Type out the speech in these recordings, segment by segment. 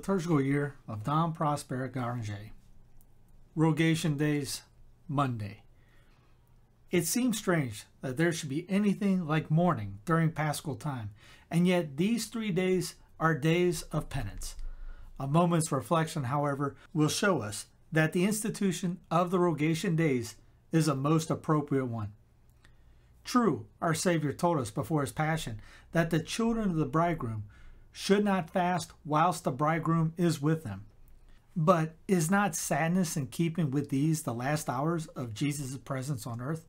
liturgical year of Dom Prosper Guéranger. Rogation Days, Monday. It seems strange that there should be anything like mourning during Paschal time, and yet these three days are days of penance. A moment's reflection, however, will show us that the institution of the Rogation Days is a most appropriate one. True, our Savior told us before his passion that the children of the bridegroom should not fast whilst the bridegroom is with them. But is not sadness in keeping with these the last hours of Jesus' presence on earth?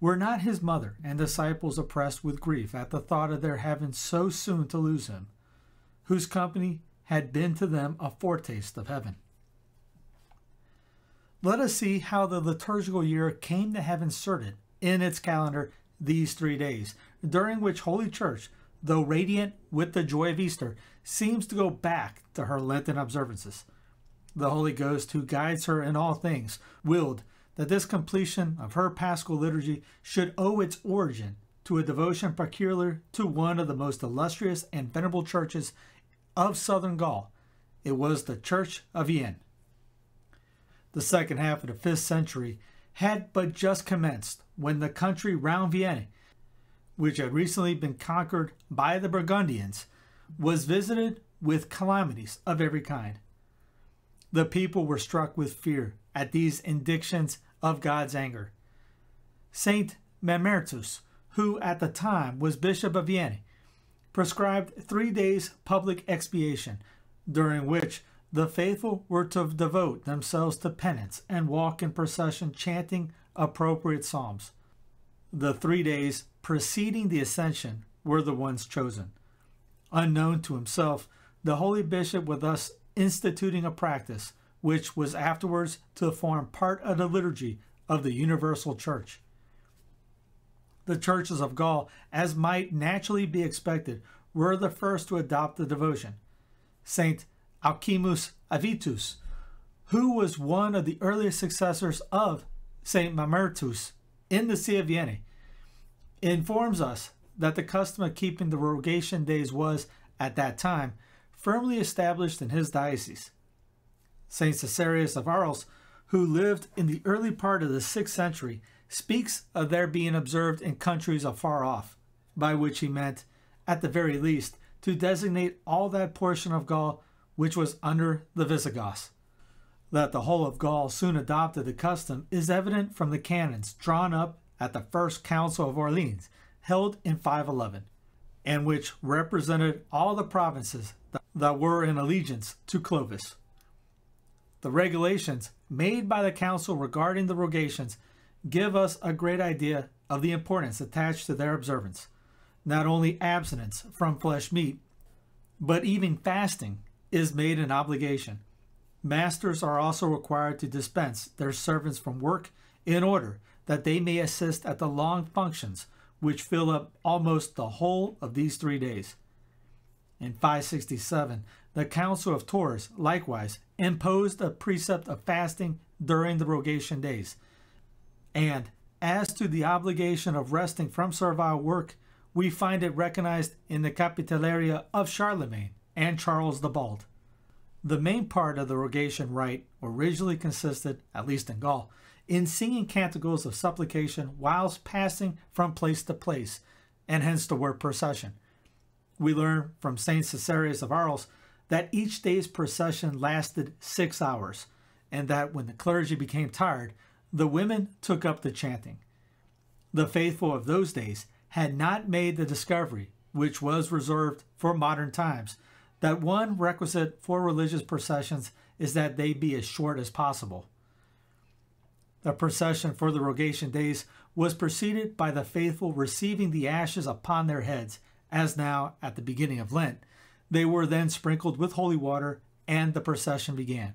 Were not his mother and disciples oppressed with grief at the thought of their having so soon to lose him, whose company had been to them a foretaste of heaven? Let us see how the liturgical year came to have inserted in its calendar these three days, during which Holy Church, though radiant with the joy of Easter, seems to go back to her Lenten observances. The Holy Ghost, who guides her in all things, willed that this completion of her paschal liturgy should owe its origin to a devotion peculiar to one of the most illustrious and venerable churches of southern Gaul. It was the Church of Vienne. The second half of the fifth century had but just commenced when the country round Vienna, which had recently been conquered by the Burgundians, was visited with calamities of every kind. The people were struck with fear at these indictions of God's anger. Saint Mamertus, who at the time was Bishop of Vienna, prescribed three days public expiation, during which the faithful were to devote themselves to penance and walk in procession chanting appropriate psalms. The three days preceding the ascension were the ones chosen. Unknown to himself, the holy bishop was thus instituting a practice which was afterwards to form part of the liturgy of the universal church. The churches of Gaul, as might naturally be expected, were the first to adopt the devotion. Saint Alcimus Avitus, who was one of the earliest successors of St. Mamertus in the See of Vienna, informs us that the custom of keeping the rogation days was, at that time, firmly established in his diocese. St. Caesarius of Arles, who lived in the early part of the 6th century, speaks of their being observed in countries afar off, by which he meant, at the very least, to designate all that portion of Gaul which was under the Visigoths. That the whole of Gaul soon adopted the custom is evident from the canons drawn up at the First Council of Orleans, held in 511, and which represented all the provinces that were in allegiance to Clovis. The regulations made by the council regarding the rogations give us a great idea of the importance attached to their observance. Not only abstinence from flesh meat, but even fasting is made an obligation. Masters are also required to dispense their servants from work in order that they may assist at the long functions which fill up almost the whole of these three days. In 567, the Council of Tours likewise imposed a precept of fasting during the rogation days. And as to the obligation of resting from servile work, we find it recognized in the Capitularia of Charlemagne and Charles the Bald. The main part of the rogation rite originally consisted, at least in Gaul, in singing canticles of supplication whilst passing from place to place, and hence the word procession. We learn from St. Caesarius of Arles that each day's procession lasted six hours, and that when the clergy became tired, the women took up the chanting. The faithful of those days had not made the discovery, which was reserved for modern times, that one requisite for religious processions is that they be as short as possible. The procession for the rogation days was preceded by the faithful receiving the ashes upon their heads, as now at the beginning of Lent. They were then sprinkled with holy water, and the procession began.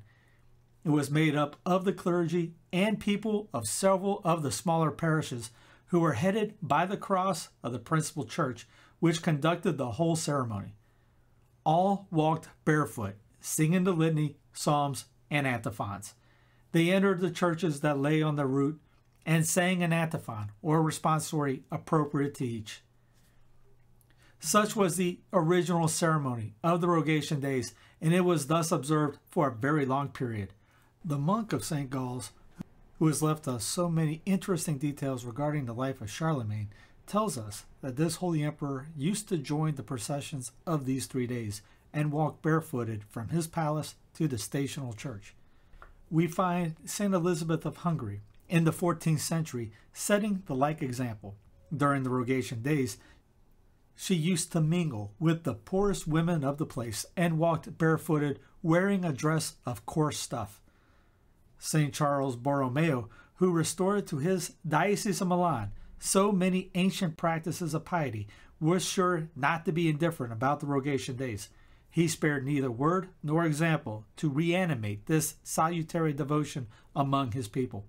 It was made up of the clergy and people of several of the smaller parishes who were headed by the cross of the principal church, which conducted the whole ceremony all walked barefoot, singing the litany, psalms, and antiphons. They entered the churches that lay on the route and sang an antiphon or responsory appropriate to each. Such was the original ceremony of the Rogation Days, and it was thus observed for a very long period. The monk of St. Gall's, who has left us so many interesting details regarding the life of Charlemagne, tells us that this holy emperor used to join the processions of these three days and walk barefooted from his palace to the stational church. We find St. Elizabeth of Hungary in the 14th century setting the like example. During the Rogation days, she used to mingle with the poorest women of the place and walked barefooted, wearing a dress of coarse stuff. St. Charles Borromeo, who restored to his Diocese of Milan so many ancient practices of piety, was sure not to be indifferent about the Rogation days. He spared neither word nor example to reanimate this salutary devotion among his people.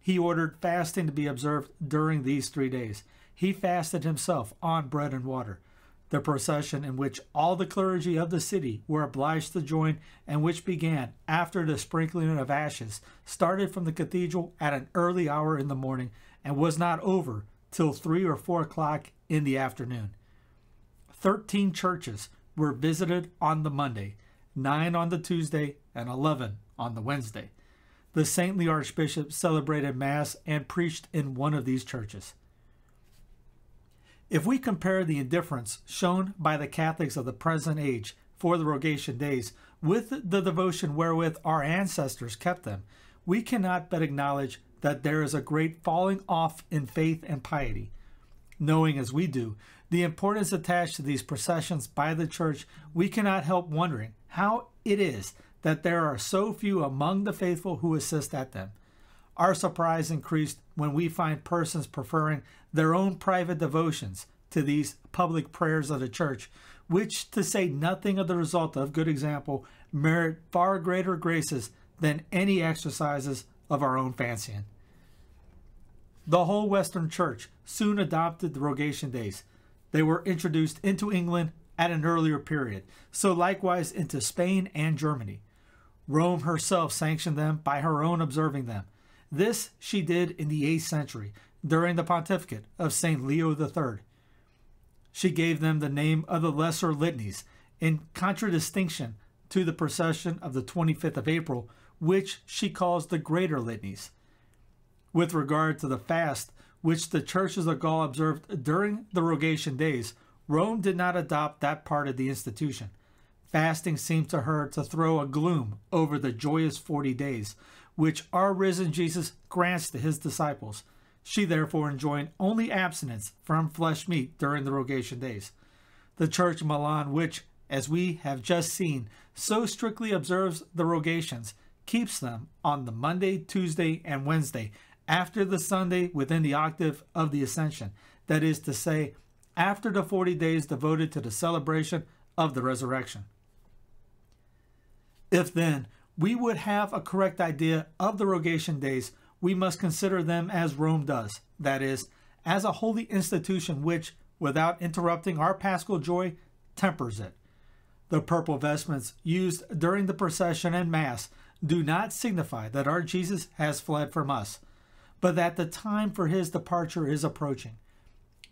He ordered fasting to be observed during these three days. He fasted himself on bread and water. The procession in which all the clergy of the city were obliged to join and which began after the sprinkling of ashes started from the cathedral at an early hour in the morning and was not over till three or four o'clock in the afternoon. Thirteen churches were visited on the Monday, nine on the Tuesday, and 11 on the Wednesday. The saintly archbishop celebrated Mass and preached in one of these churches. If we compare the indifference shown by the Catholics of the present age for the Rogation days with the devotion wherewith our ancestors kept them, we cannot but acknowledge that there is a great falling off in faith and piety. Knowing as we do the importance attached to these processions by the church, we cannot help wondering how it is that there are so few among the faithful who assist at them. Our surprise increased when we find persons preferring their own private devotions to these public prayers of the church, which, to say nothing of the result of good example, merit far greater graces than any exercises of our own fancying. The whole Western Church soon adopted the Rogation Days. They were introduced into England at an earlier period, so likewise into Spain and Germany. Rome herself sanctioned them by her own observing them. This she did in the 8th century, during the pontificate of St. Leo III. She gave them the name of the Lesser Litanies, in contradistinction to the procession of the 25th of April, which she calls the Greater Litanies. With regard to the fast, which the churches of Gaul observed during the Rogation days, Rome did not adopt that part of the institution. Fasting seemed to her to throw a gloom over the joyous forty days, which our risen Jesus grants to his disciples. She therefore enjoined only abstinence from flesh meat during the Rogation days. The Church of Milan, which, as we have just seen, so strictly observes the rogations, keeps them on the Monday, Tuesday, and Wednesday after the Sunday within the octave of the Ascension, that is to say, after the 40 days devoted to the celebration of the resurrection. If then we would have a correct idea of the rogation days, we must consider them as Rome does, that is, as a holy institution which, without interrupting our paschal joy, tempers it. The purple vestments used during the procession and Mass do not signify that our Jesus has fled from us, but that the time for his departure is approaching.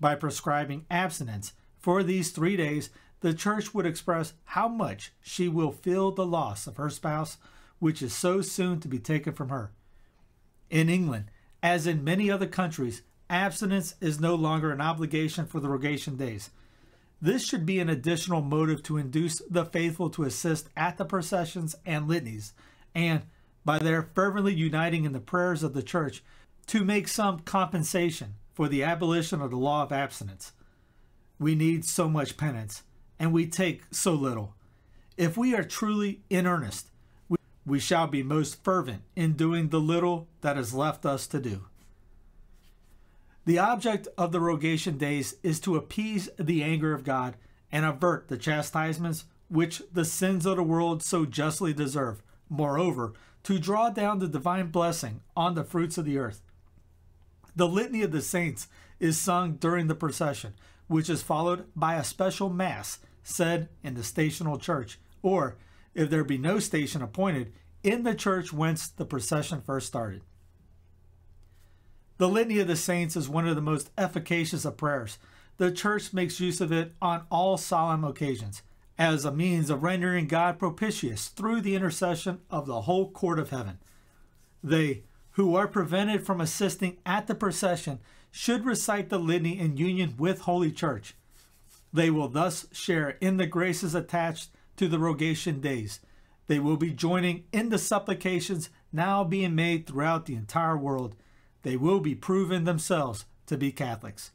By prescribing abstinence for these three days, the church would express how much she will feel the loss of her spouse, which is so soon to be taken from her. In England, as in many other countries, abstinence is no longer an obligation for the rogation days. This should be an additional motive to induce the faithful to assist at the processions and litanies, and, by their fervently uniting in the prayers of the church, to make some compensation for the abolition of the law of abstinence. We need so much penance, and we take so little. If we are truly in earnest, we, shall be most fervent in doing the little that is left us to do. The object of the rogation days is to appease the anger of God and avert the chastisements which the sins of the world so justly deserve. Moreover, to draw down the divine blessing on the fruits of the earth. The Litany of the Saints is sung during the procession, which is followed by a special Mass said in the stational church, or, if there be no station appointed, in the church whence the procession first started. The Litany of the Saints is one of the most efficacious of prayers. the church makes use of it on all solemn occasions as a means of rendering God propitious through the intercession of the whole court of heaven. They who are prevented from assisting at the procession should recite the litany in union with Holy Church. They will thus share in the graces attached to the rogation days. They will be joining in the supplications now being made throughout the entire world. They will be proven themselves to be Catholics.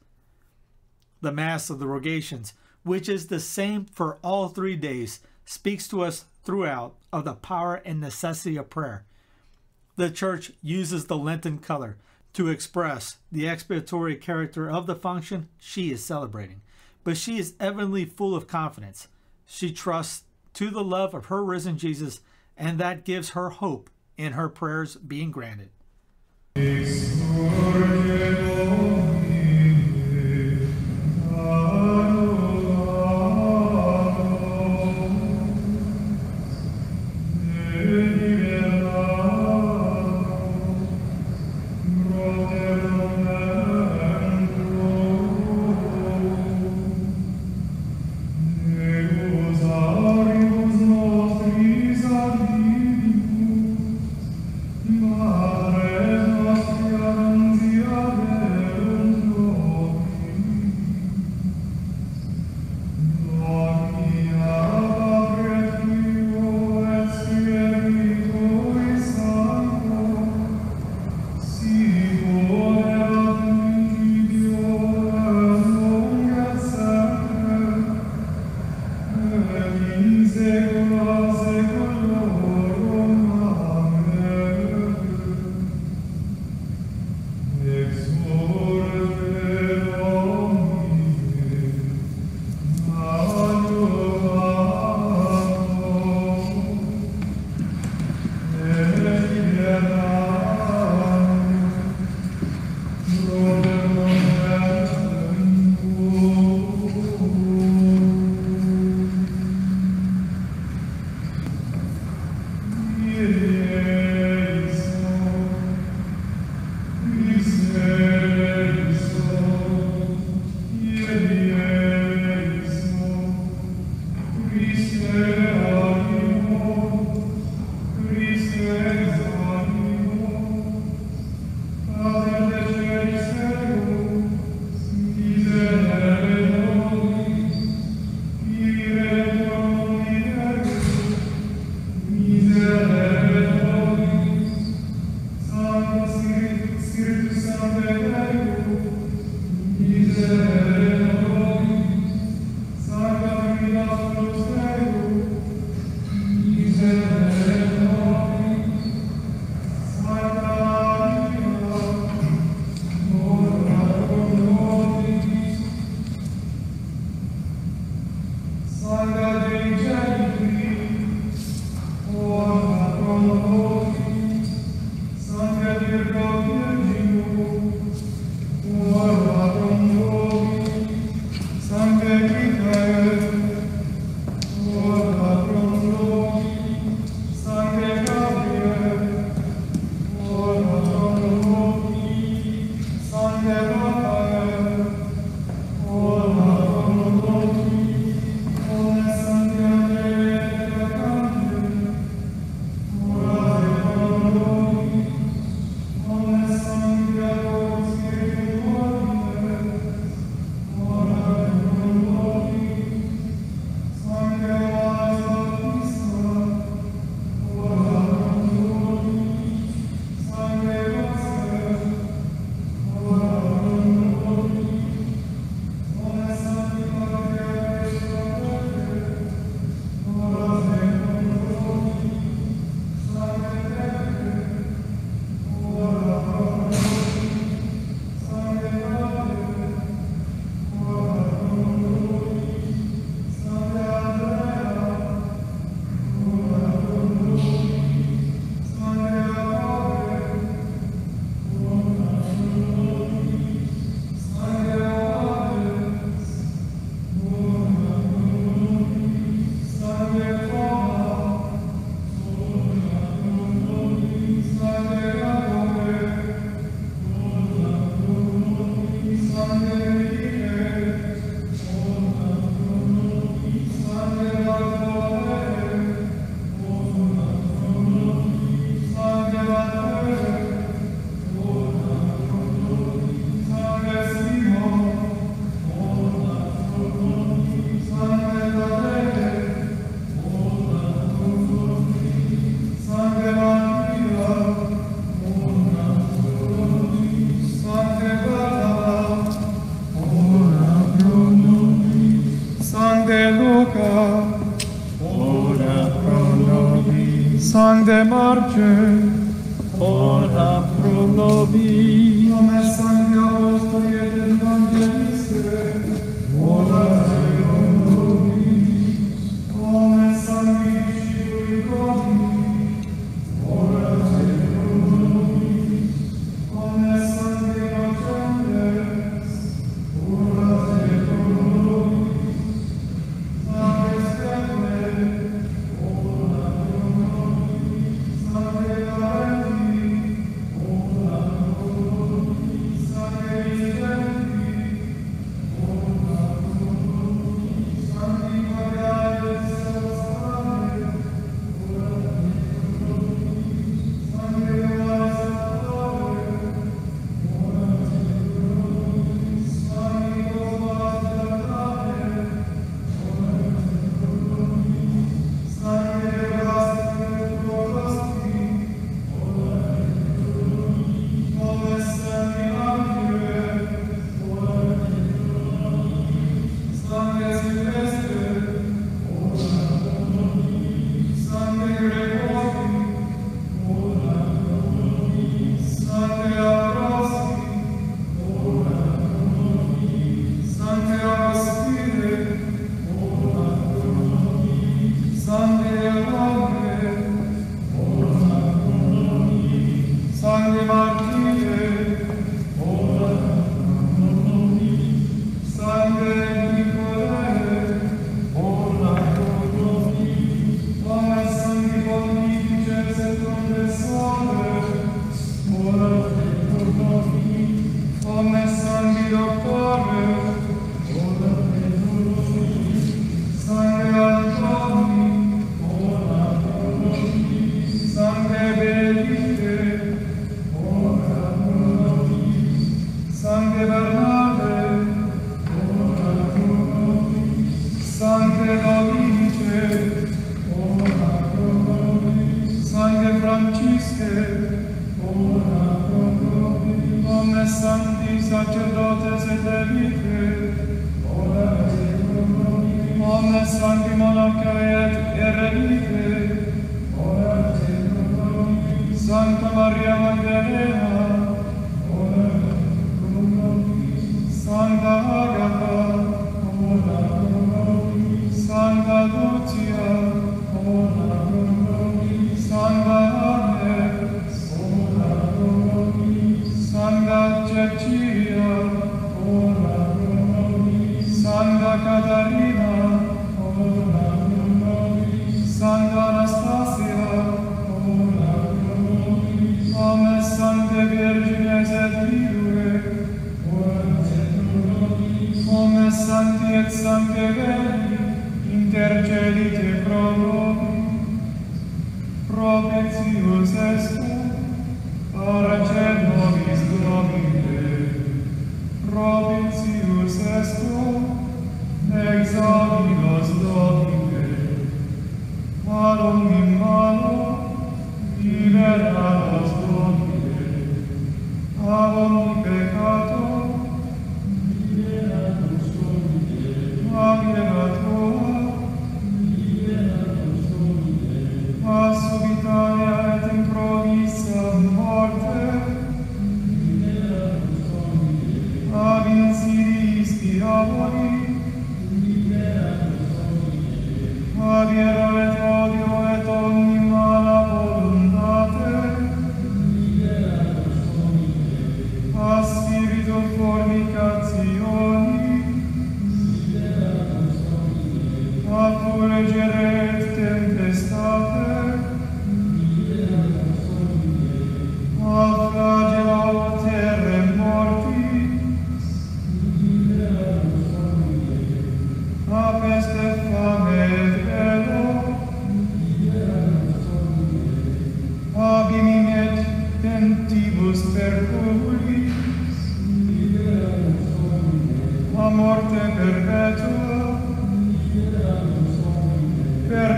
The Mass of the Rogations, which is the same for all three days, speaks to us throughout of the power and necessity of prayer. The Church uses the Lenten color to express the expiatory character of the function she is celebrating, but she is evidently full of confidence. She trusts to the love of her risen Jesus, and that gives her hope in her prayers being granted. birth Feliz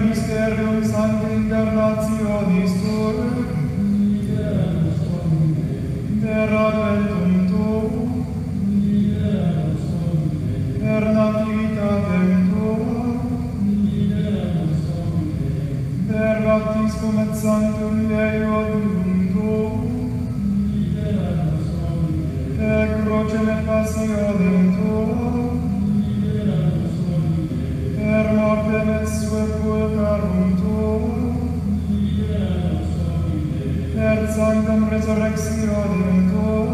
mysterium sancti internationis tuum, per adventum tuum, per nativitatem tuum, per baptiscum et sanctum Deodum tuum, per crocem et passionem resurrexio de cor,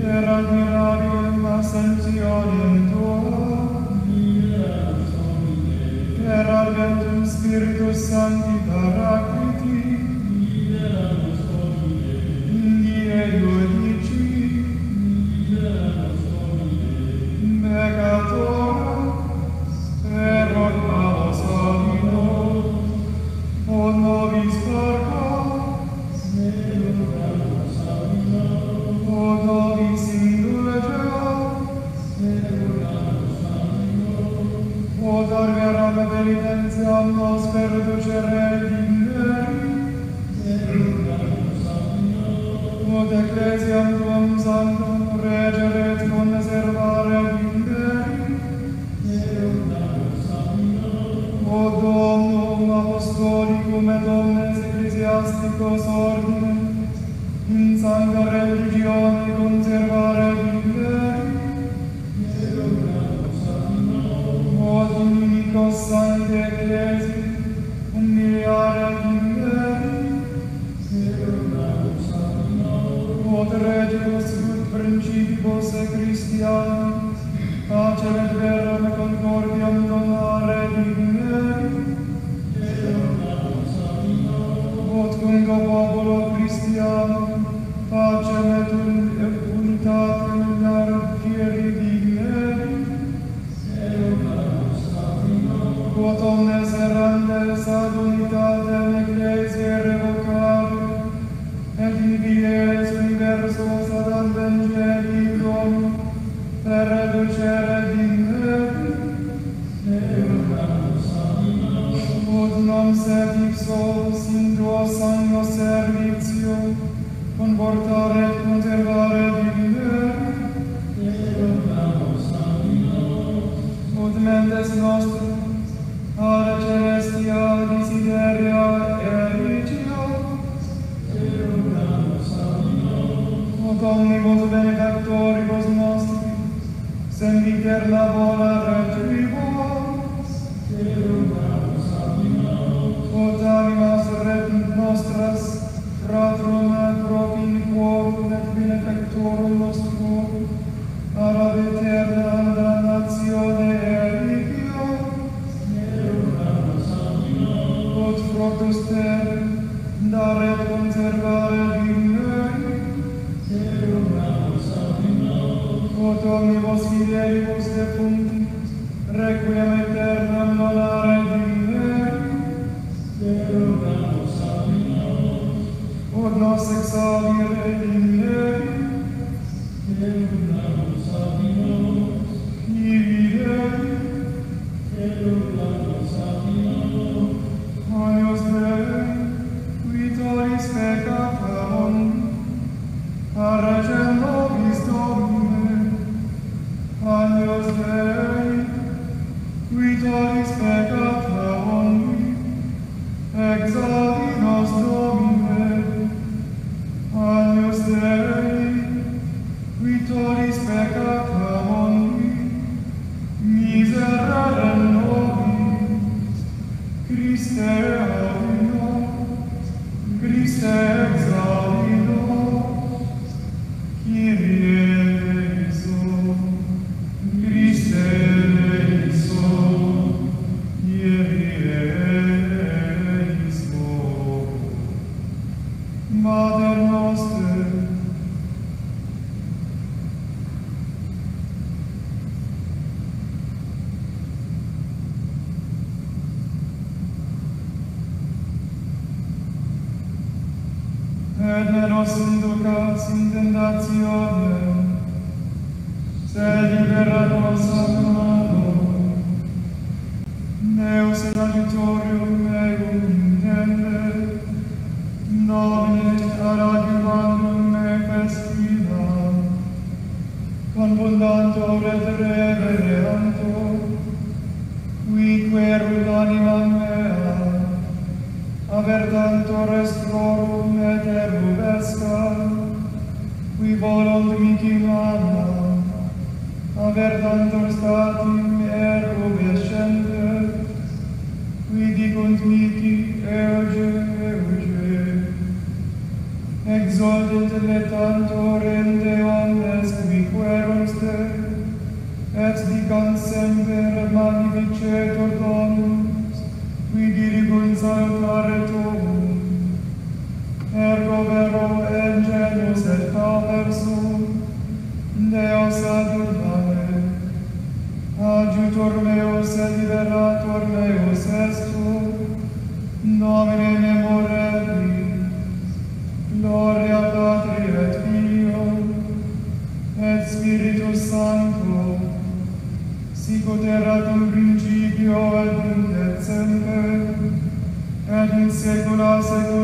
per admirabile ascensione tua, per argentum Spiritus Sancti Paraclet, ut ecclesiam tuam sanctum regere et conservare viveri, eum. O Domnum apostolicum et omnes ecclesiasticos ordinem, in sancta religione conservare viveri, eum. O Dominicos sancte ecclesi, umiliare credeos ut principibus Christianis, pacem et veram concordiam donare digneri, quod cunga populo Christianum, pacem et unitate unare fieri digneri, quod omne ut mendes nostrum, ad celestia desideria ericio, erudamus ad nos. Ut omnibus benefactoribus nostri, senditer labora retribuos, erudamus ad nos. Ut animas redent nostras, fratrum et propinquorum et benefactorum nostrum, ad ad eterna damnatione te, dare conservare di me. Se rogamus ad nos. O requiem aeternam dolare di me. Se rogamus ad nos. O averdantur statim ergo vescentes, qui dicunt miti euge, euge, exodit letantor ende omnes qui querums te, et dicam semper magnificetur Domus, qui in salutare tuum, ergo vero et genus et pater sum, Deus adonai, Redemptor meus et liberator meus est tu, nomine memoretis, gloria Patri et Filio, et Spiritus Sancto, sicut erat in principio et nunc et semper, et in saecula saecula,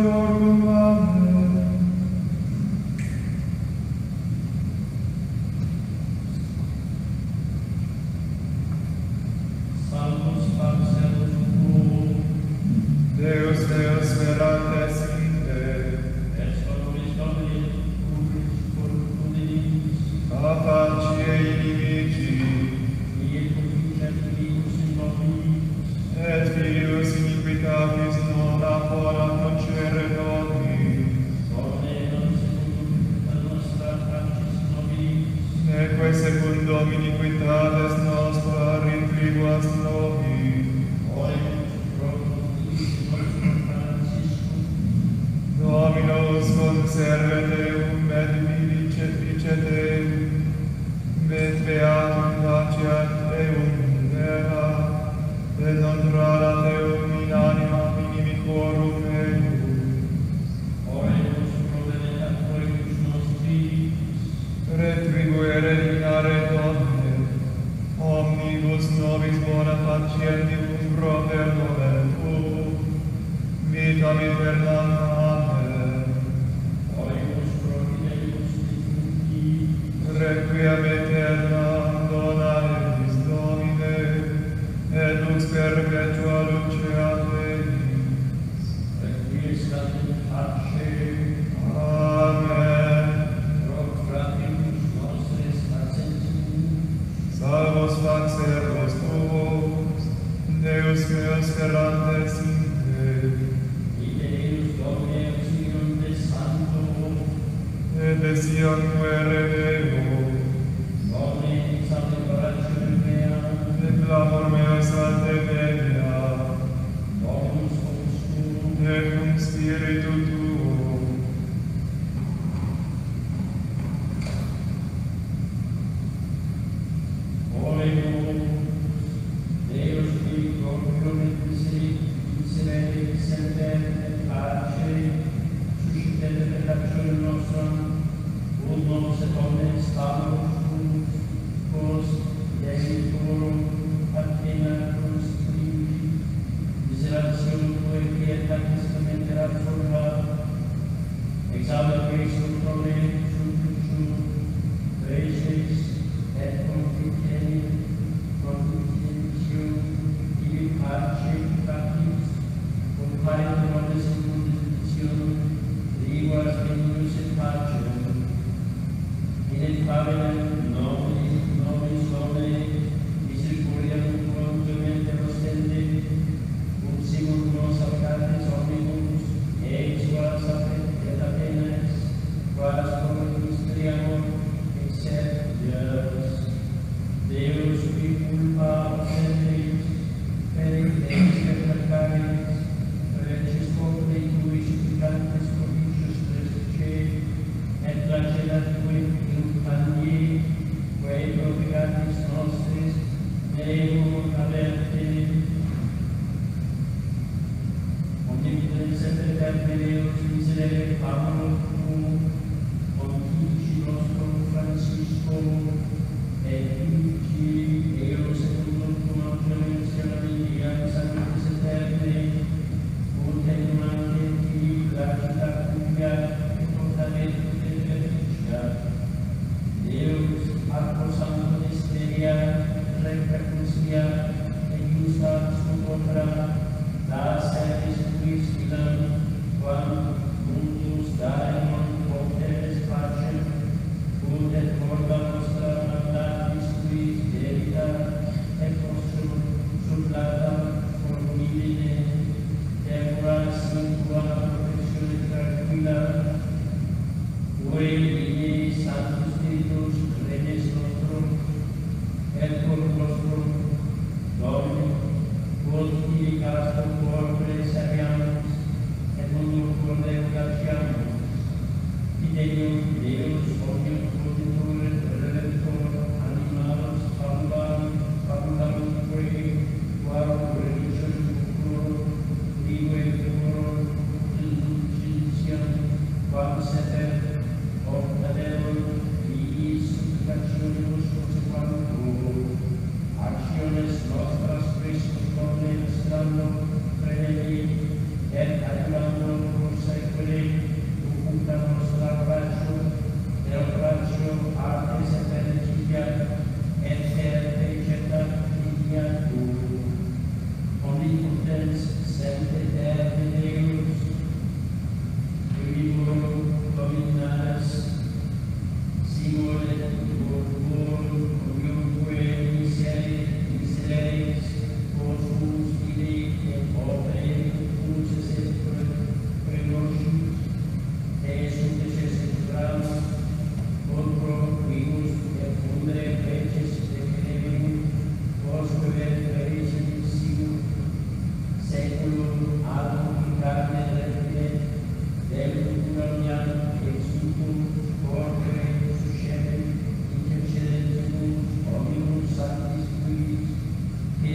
Fidelium Deus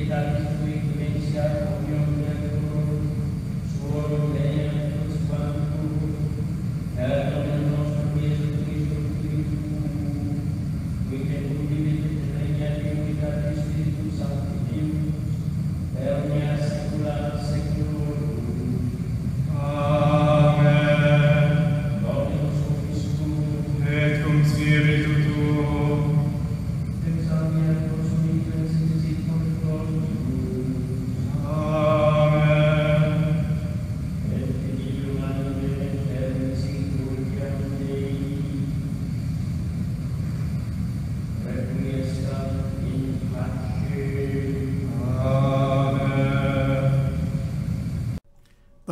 regarding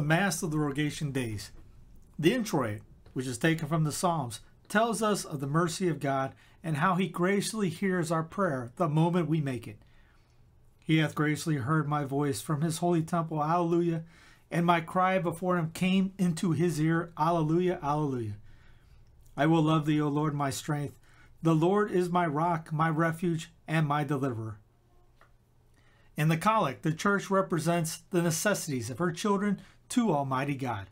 Mass of the Rogation Days. The introit, which is taken from the Psalms, tells us of the mercy of God and how he graciously hears our prayer the moment we make it. He hath graciously heard my voice from his holy temple, Alleluia, and my cry before him came into his ear, Alleluia, Alleluia. I will love thee, O Lord, my strength. The Lord is my rock, my refuge, and my deliverer. In the collect, the church represents the necessities of her children to Almighty God.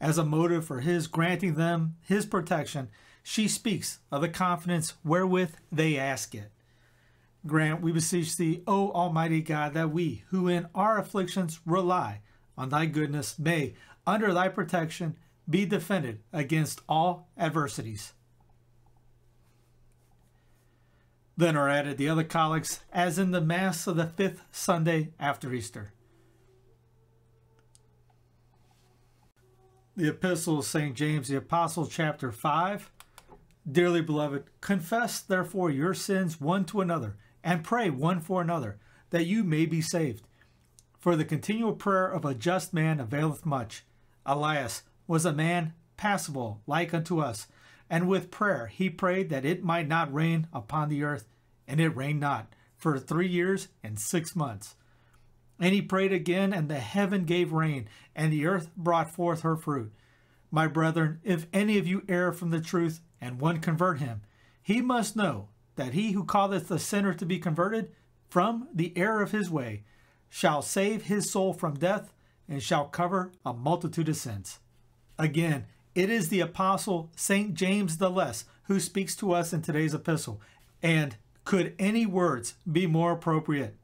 As a motive for his granting them his protection, she speaks of the confidence wherewith they ask it. Grant, we beseech thee, O Almighty God, that we, who in our afflictions rely on thy goodness, may, under thy protection, be defended against all adversities. Then are added the other collects, as in the Mass of the fifth Sunday after Easter. The Epistle of St. James the Apostle, chapter 5. Dearly beloved, confess therefore your sins one to another, and pray one for another, that you may be saved. For the continual prayer of a just man availeth much. Elias was a man passible, like unto us, and with prayer he prayed that it might not rain upon the earth, and it rained not, for three years and six months. And he prayed again, and the heaven gave rain, and the earth brought forth her fruit. My brethren, if any of you err from the truth, and one convert him, he must know that he who calleth the sinner to be converted from the error of his way shall save his soul from death, and shall cover a multitude of sins. Again, it is the apostle St. James the Less who speaks to us in today's epistle. And could any words be more appropriate?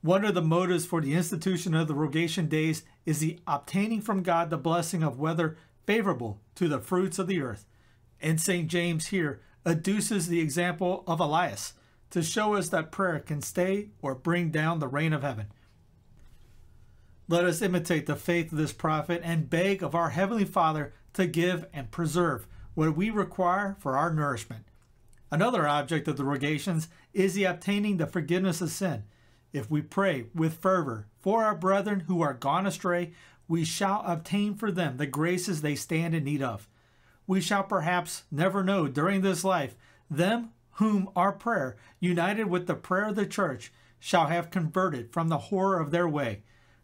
One of the motives for the institution of the Rogation Days is the obtaining from God the blessing of weather favorable to the fruits of the earth. And St. James here adduces the example of Elias to show us that prayer can stay or bring down the rain of heaven. Let us imitate the faith of this prophet and beg of our Heavenly Father to give and preserve what we require for our nourishment. Another object of the rogations is the obtaining the forgiveness of sin. If we pray with fervor for our brethren who are gone astray, we shall obtain for them the graces they stand in need of. We shall perhaps never know during this life them whom our prayer, united with the prayer of the church, shall have converted from the horror of their way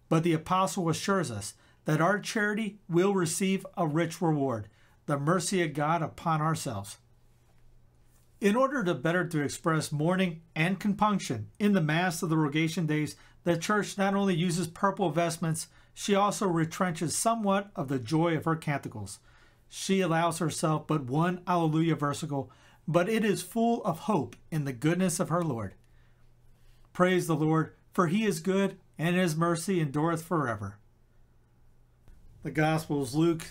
but the apostle assures us that our charity will receive a rich reward, the mercy of God upon ourselves. In order to better to express mourning and compunction in the Mass of the Rogation Days, the Church not only uses purple vestments, she also retrenches somewhat of the joy of her canticles. She allows herself but one Alleluia versicle, but it is full of hope in the goodness of her Lord. Praise the Lord, for he is good and his mercy endureth forever. The Gospels, Luke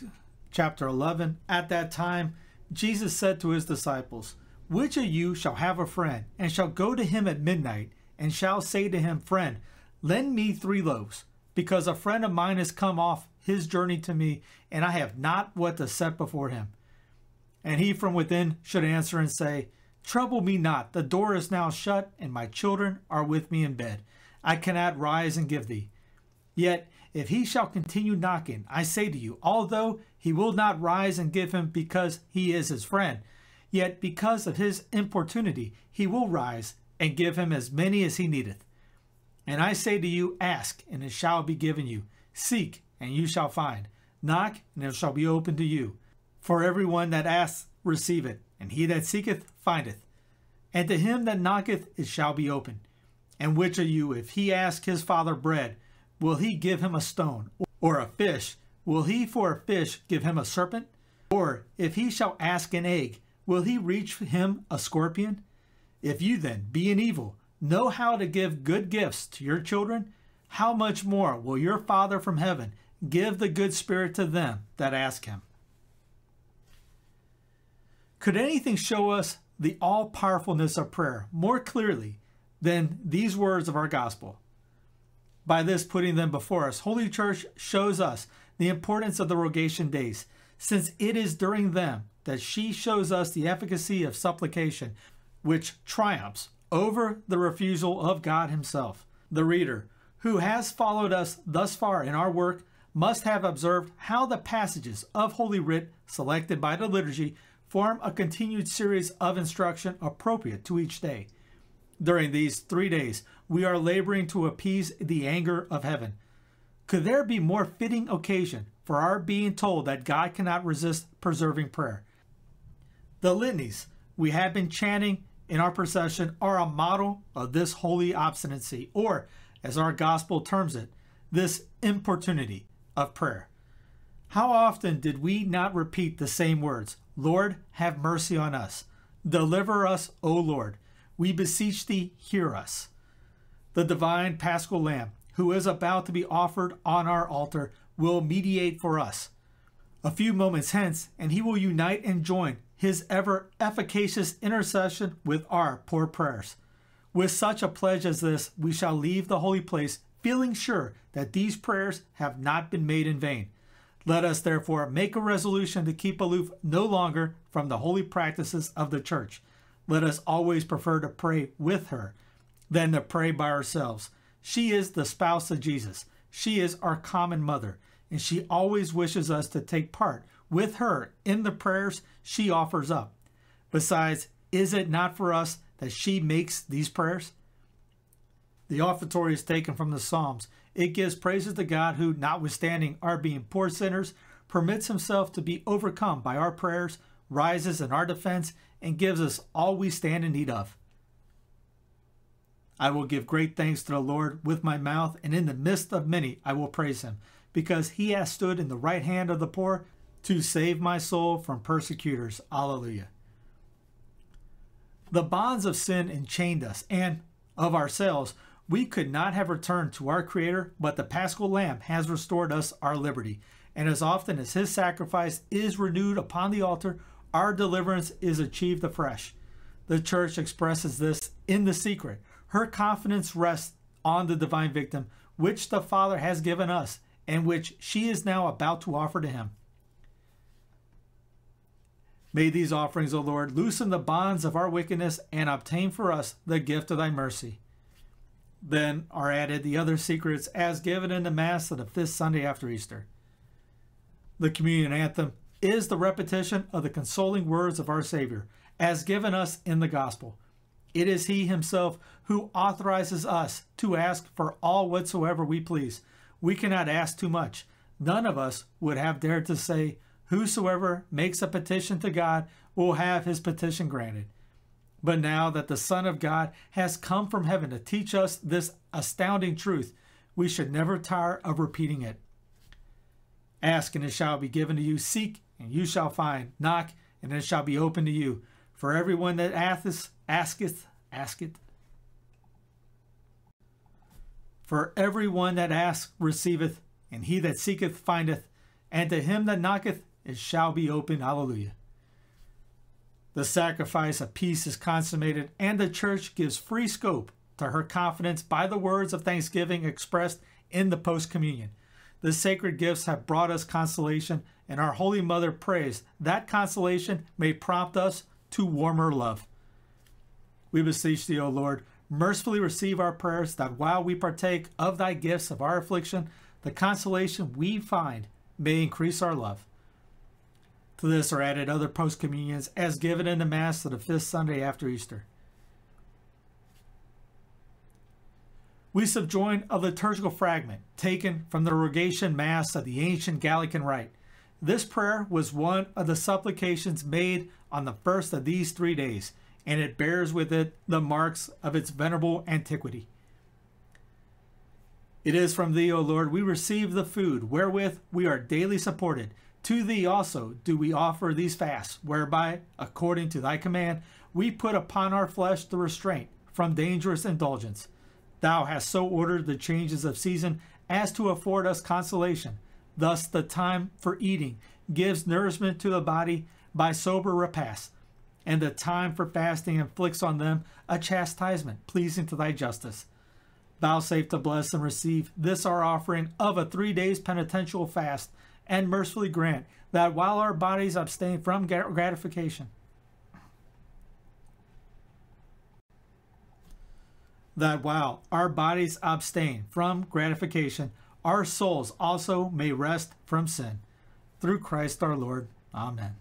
chapter 11. At that time, Jesus said to his disciples, Which of you shall have a friend, and shall go to him at midnight, and shall say to him, Friend, lend me three loaves, because a friend of mine has come off his journey to me, and I have not what to set before him. And he from within should answer and say, Trouble me not, the door is now shut, and my children are with me in bed. I cannot rise and give thee. Yet, if he shall continue knocking, I say to you, although he will not rise and give him because he is his friend, yet because of his importunity he will rise and give him as many as he needeth. And I say to you, ask, and it shall be given you. Seek, and you shall find. Knock, and it shall be opened to you. For every one that asks receiveth, and he that seeketh findeth. And to him that knocketh it shall be opened. And which of you, if he ask his father bread, will he give him a stone? Or a fish, will he for a fish give him a serpent? Or if he shall ask an egg, will he reach him a scorpion? If you then, being evil, know how to give good gifts to your children, how much more will your Father from heaven give the good Spirit to them that ask him? Could anything show us the all powerfulness of prayer more clearly than these words of our gospel. By this putting them before us, Holy Church shows us the importance of the rogation days, since it is during them that she shows us the efficacy of supplication, which triumphs over the refusal of God Himself. The reader, who has followed us thus far in our work, must have observed how the passages of Holy Writ selected by the liturgy form a continued series of instruction appropriate to each day. During these three days, we are laboring to appease the anger of heaven. Could there be more fitting occasion for our being told that God cannot resist preserving prayer? The litanies we have been chanting in our procession are a model of this holy obstinacy, or, as our gospel terms it, this importunity of prayer. How often did we not repeat the same words? Lord, have mercy on us. Deliver us, O Lord. We beseech thee, hear us. The divine paschal lamb, who is about to be offered on our altar, will mediate for us. A few moments hence, and he will unite and join his ever efficacious intercession with our poor prayers. With such a pledge as this, we shall leave the holy place feeling sure that these prayers have not been made in vain. Let us therefore make a resolution to keep aloof no longer from the holy practices of the Church. Let us always prefer to pray with her than to pray by ourselves. She is the spouse of Jesus. She is our common mother, and she always wishes us to take part with her in the prayers she offers up. Besides, is it not for us that she makes these prayers? The offertory is taken from the Psalms. It gives praises to God who, notwithstanding our being poor sinners, permits himself to be overcome by our prayers, rises in our defense, and gives us all we stand in need of. I will give great thanks to the Lord with my mouth, and in the midst of many I will praise him, because he has stood in the right hand of the poor to save my soul from persecutors. Alleluia. The bonds of sin enchained us, and of ourselves, we could not have returned to our Creator, but the Paschal Lamb has restored us our liberty. And as often as his sacrifice is renewed upon the altar, our deliverance is achieved afresh. The church expresses this in the secret. Her confidence rests on the divine victim, which the Father has given us, and which she is now about to offer to him. May these offerings, O Lord, loosen the bonds of our wickedness and obtain for us the gift of thy mercy. Then are added the other secrets as given in the Mass of the fifth Sunday after Easter. The communion anthem is the repetition of the consoling words of our Savior, as given us in the Gospel. It is He Himself who authorizes us to ask for all whatsoever we please. We cannot ask too much. None of us would have dared to say, Whosoever makes a petition to God will have his petition granted. But now that the Son of God has come from heaven to teach us this astounding truth, we should never tire of repeating it. Ask and it shall be given to you. Seek and you shall find. Knock and it shall be opened to you. For everyone that asketh, asketh, asketh. For every one that asketh receiveth, and he that seeketh findeth, and to him that knocketh it shall be open. Hallelujah. The sacrifice of peace is consummated, and the church gives free scope to her confidence by the words of thanksgiving expressed in the post communion. The sacred gifts have brought us consolation, and our Holy Mother prays that consolation may prompt us to warmer love. We beseech thee, O Lord, mercifully receive our prayers, that while we partake of thy gifts of our affliction, the consolation we find may increase our love. To this are added other post communions as given in the Mass of the fifth Sunday after Easter. We subjoin a liturgical fragment taken from the Rogation Mass of the ancient Gallican Rite. This prayer was one of the supplications made on the first of these three days, and it bears with it the marks of its venerable antiquity. It is from thee, O Lord, we receive the food wherewith we are daily supported to thee also do we offer these fasts, whereby, according to thy command, we put upon our flesh the restraint from dangerous indulgence. Thou hast so ordered the changes of season as to afford us consolation. Thus, the time for eating gives nourishment to the body by sober repast, and the time for fasting inflicts on them a chastisement pleasing to thy justice. Vouchsafe to bless and receive this our offering of a three days penitential fast and mercifully grant that while our bodies abstain from gratification, that while our bodies abstain from gratification, our souls also may rest from sin. Through Christ our Lord. Amen.